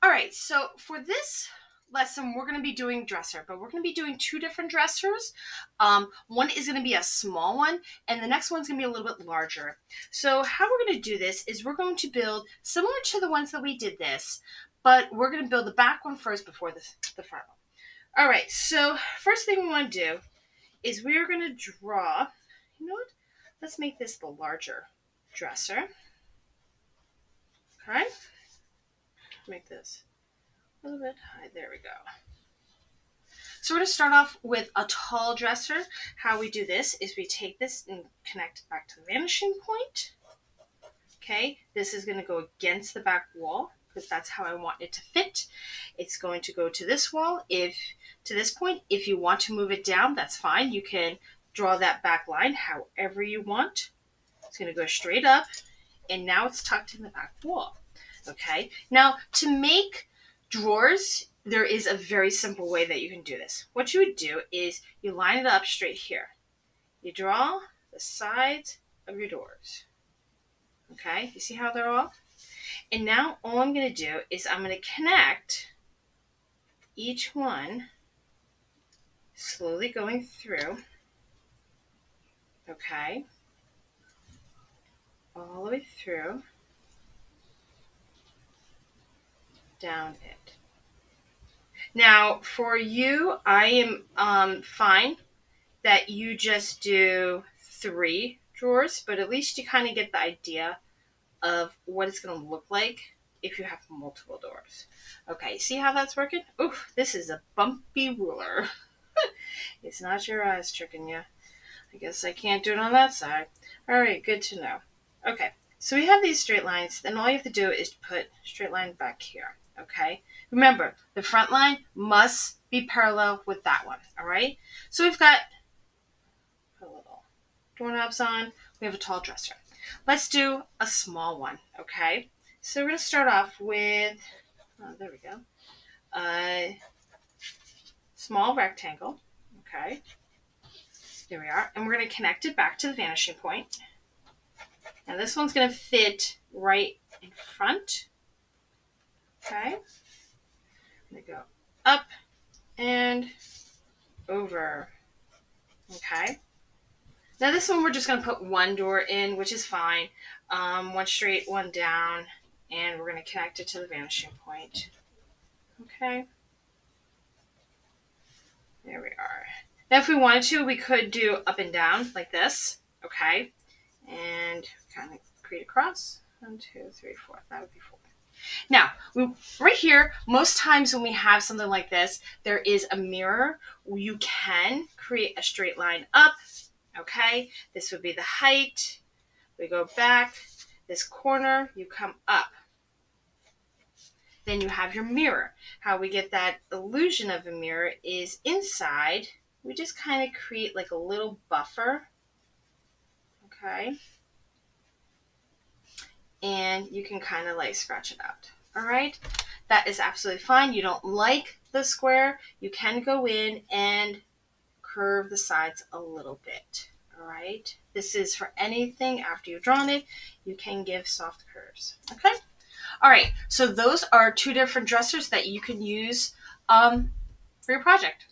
All right, so for this lesson, we're going to be doing dresser, but we're going to be doing two different dressers. Um, one is going to be a small one, and the next one's going to be a little bit larger. So how we're going to do this is we're going to build similar to the ones that we did this, but we're going to build the back one first before the, the front one. All right, so first thing we want to do is we're going to draw, you know what? Let's make this the larger dresser. Okay. Make this a little bit high. There we go. So we're going to start off with a tall dresser. How we do this is we take this and connect it back to the vanishing point. Okay, this is going to go against the back wall because that's how I want it to fit. It's going to go to this wall. If to this point, if you want to move it down, that's fine. You can draw that back line however you want. It's going to go straight up and now it's tucked in the back wall. Okay, now to make drawers, there is a very simple way that you can do this. What you would do is you line it up straight here. You draw the sides of your doors. Okay, you see how they're all? And now all I'm going to do is I'm going to connect each one slowly going through. Okay, all the way through. Down it. Now, for you, I am um, fine that you just do three drawers, but at least you kind of get the idea of what it's going to look like if you have multiple doors. Okay, see how that's working? Oof, this is a bumpy ruler. it's not your eyes tricking you. I guess I can't do it on that side. All right, good to know. Okay, so we have these straight lines. Then all you have to do is put straight line back here. Okay, remember the front line must be parallel with that one. All right, so we've got a little doorknobs on. We have a tall dresser. Let's do a small one. Okay, so we're gonna start off with. Oh, there we go. A small rectangle. Okay. There we are. And we're going to connect it back to the vanishing point. Now this one's going to fit right in front. Okay. To go up and over. Okay. Now this one we're just going to put one door in, which is fine. Um, one straight, one down, and we're going to connect it to the vanishing point. Okay. There we are. Now if we wanted to, we could do up and down like this. Okay and kind of create a cross. One, two, three, four. That would be four. Now, we, right here, most times when we have something like this, there is a mirror. You can create a straight line up. Okay, this would be the height. We go back. This corner, you come up. Then you have your mirror. How we get that illusion of a mirror is inside. We just kind of create like a little buffer okay? And you can kind of like scratch it out, all right? That is absolutely fine. You don't like the square, you can go in and curve the sides a little bit, all right? This is for anything after you've drawn it, you can give soft curves, okay? All right, so those are two different dressers that you can use um, for your project.